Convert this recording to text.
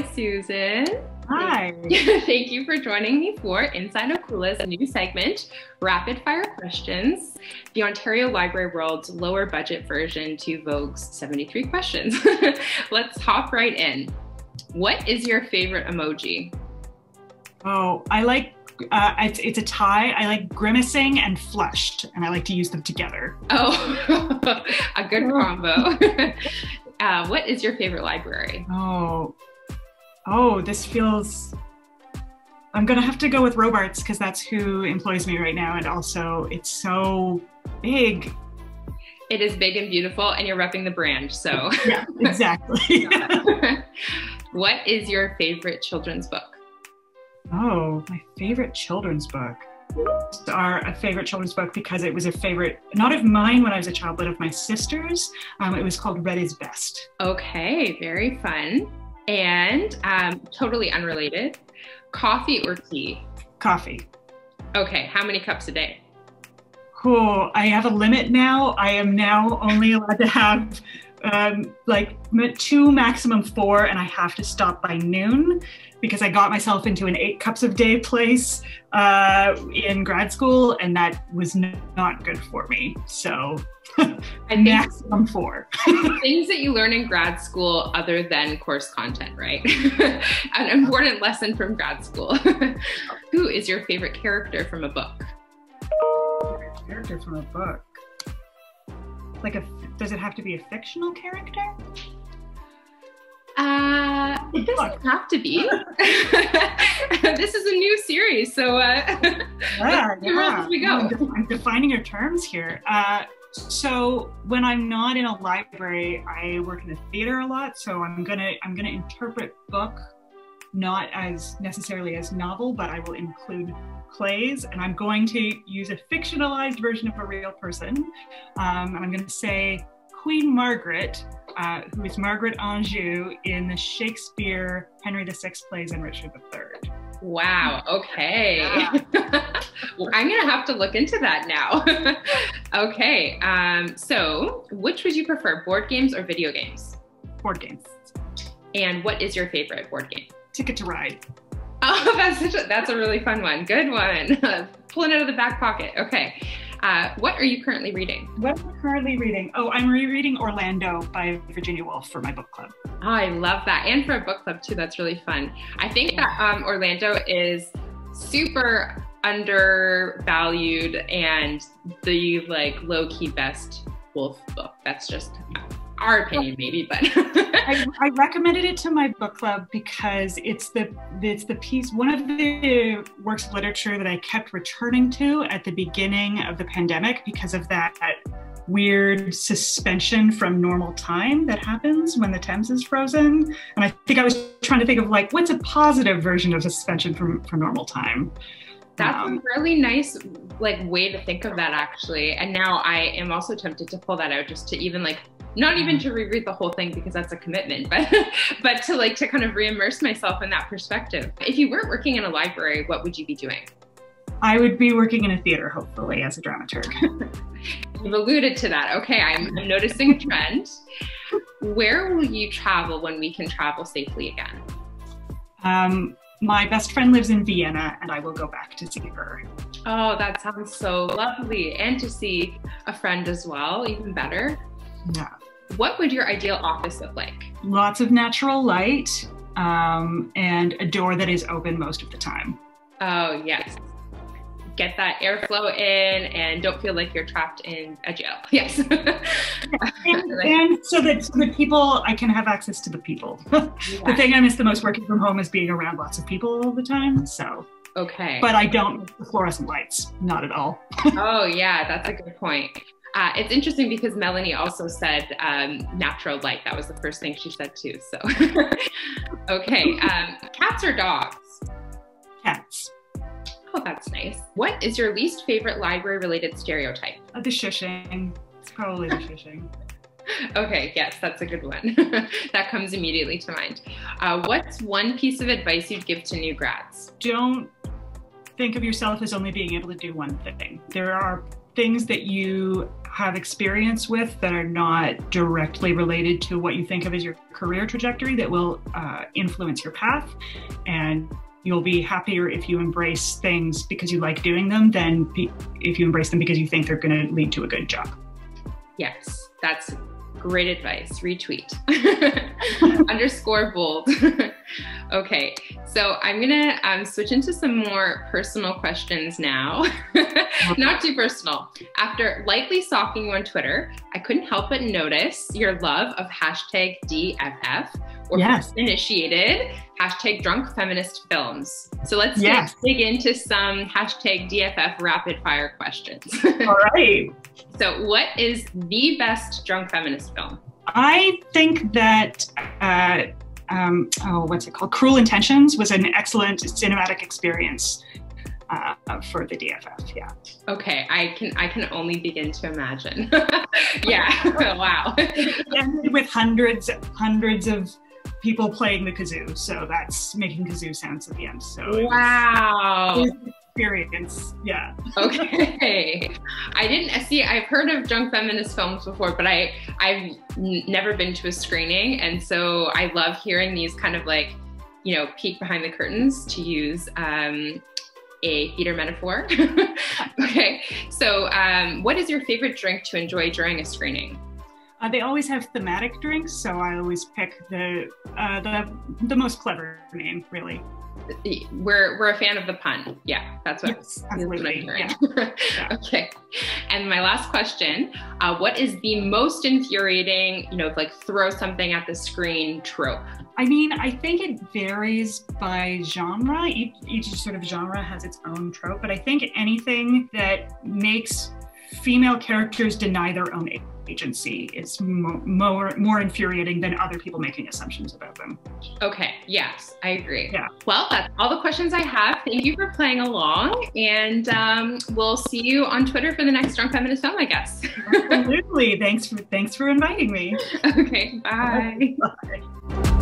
Hi, Susan. Hi. Thank you for joining me for Inside OCULA's new segment, Rapid Fire Questions, the Ontario Library World's lower budget version to Vogue's 73 questions. Let's hop right in. What is your favorite emoji? Oh, I like uh, it's, it's a tie. I like grimacing and flushed, and I like to use them together. Oh, a good combo. uh, what is your favorite library? Oh, oh, this feels. I'm gonna have to go with Robarts because that's who employs me right now, and also it's so big. It is big and beautiful, and you're repping the brand, so. yeah, exactly. what is your favorite children's book? Oh, my favorite children's book are a favorite children's book because it was a favorite, not of mine when I was a child, but of my sister's. Um, it was called Red is Best. Okay, very fun. And um, totally unrelated coffee or tea? Coffee. Okay, how many cups a day? Cool. I have a limit now. I am now only allowed to have um, like two, maximum four, and I have to stop by noon because I got myself into an eight cups of day place uh, in grad school, and that was not good for me. So I maximum four. things that you learn in grad school other than course content, right? An important lesson from grad school. Who is your favorite character from a book? Character from a book. Like a does it have to be a fictional character? Uh, it doesn't have to be. this is a new series, so uh, yeah, yeah. we go. I'm defining your terms here. Uh, so when I'm not in a library, I work in the theater a lot. So I'm gonna I'm gonna interpret book not as necessarily as novel, but I will include plays, and I'm going to use a fictionalized version of a real person. Um, and I'm going to say Queen Margaret, uh, who is Margaret Anjou in the Shakespeare Henry VI plays and Richard III. Wow. Okay. well, I'm going to have to look into that now. okay. Um, so, which would you prefer, board games or video games? Board games. And what is your favorite board game? Ticket to Ride. Oh, that's such a, that's a really fun one. Good one. Pulling it out of the back pocket. Okay. Uh, what are you currently reading? What am I currently reading? Oh, I'm rereading Orlando by Virginia Woolf for my book club. Oh, I love that. And for a book club too. That's really fun. I think that um, Orlando is super undervalued and the like low key best Woolf book. That's just our opinion maybe but I, I, recommended it to my book club because it's the it's the piece one of the works of literature that i kept returning to at the beginning of the pandemic because of that weird suspension from normal time that happens when the Thames is frozen. And I think I was trying to think of like what's a positive version of suspension from, from normal time. That's um, a really nice like way to think of that actually. And now I am also tempted to pull that out just to even like not even to reread the whole thing because that's a commitment, but but to like to kind of reimmerse myself in that perspective. If you weren't working in a library, what would you be doing? I would be working in a theater, hopefully, as a dramaturg. You've alluded to that. Okay, I'm, I'm noticing a trend. Where will you travel when we can travel safely again? Um, my best friend lives in Vienna, and I will go back to see her. Oh, that sounds so lovely. And to see a friend as well, even better. Yeah. What would your ideal office look like? Lots of natural light um, and a door that is open most of the time. Oh, yes. Get that airflow in and don't feel like you're trapped in a jail. Yes. and, and, so that so that people, I can have access to the people. the thing I miss the most working from home is being around lots of people all the time. So. Okay. But I don't the fluorescent lights, not at all. oh, yeah, that's a good point. Uh, it's interesting because Melanie also said um, natural light. That was the first thing she said too. So, okay, um, cats or dogs? Oh, that's nice. What is your least favorite library related stereotype? Uh, the shushing. It's probably the shushing. okay, yes, that's a good one. that comes immediately to mind. Uh, what's one piece of advice you'd give to new grads? Don't think of yourself as only being able to do one thing. There are things that you have experience with that are not directly related to what you think of as your career trajectory that will uh, influence your path. And you'll be happier if you embrace things because you like doing them than if you embrace them because you think they're going to lead to a good job. Yes, that's great advice. Retweet. Underscore bold. okay, so I'm gonna um, switch into some more personal questions now. Not too personal. After lightly stalking you on Twitter, I couldn't help but notice your love of hashtag DFF or yes. initiated hashtag drunk feminist films. So let's yes. dig, into some hashtag DFF rapid fire questions. All right. So, what is the best drunk feminist film? I think that. Uh, um, oh, what's it called? Cruel Intentions was an excellent cinematic experience uh, for the DFF. Yeah. Okay, I can I can only begin to imagine. yeah. wow. and with hundreds hundreds of people playing the kazoo. So that's making kazoo sounds at the end. So wow. Experience. Yeah. Okay. I didn't see. I've heard of drunk feminist films before, but I I've never been to a screening, and so I love hearing these kind of like, you know, peek behind the curtains to use um, a theater metaphor. okay. So, um, what is your favorite drink to enjoy during a screening? Uh, they always have thematic drinks, so I always pick the uh, the the most clever name, really. We're we're a fan of the pun. Yeah, that's what, yes, absolutely. What yeah. yeah. Okay. And my last question: uh, What is the most infuriating, you know, like throw something at the screen trope? I mean, I think it varies by genre. Each, each sort of genre has its own trope, but I think anything that makes female characters deny their own agency is mo- more more infuriating than other people making assumptions about them. Okay. Yes, I agree. Yeah. Well, that's all the questions I have. Thank you for playing along, and um, we'll see you on Twitter for the next Strong Feminist Film, I guess. Absolutely. thanks for thanks for inviting me. Okay. Bye. bye.